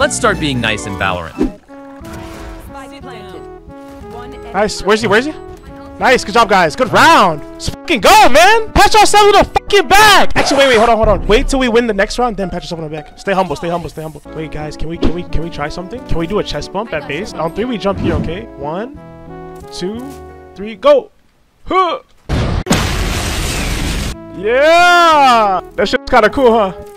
Let's start being nice in Valorant. Nice. Where's he? Where's he? Nice. Good job, guys. Good round. Let's fucking go, man. Pat yourself in the fucking back. Actually, wait, wait. Hold on, hold on. Wait till we win the next round, then pat yourself in the back. Stay humble. Stay humble. Stay humble. Wait, guys. Can we, can we, can we try something? Can we do a chest bump at base? On three, we jump here. Okay. One, two, three, go. Huh. Yeah. That shit's kind of cool, huh?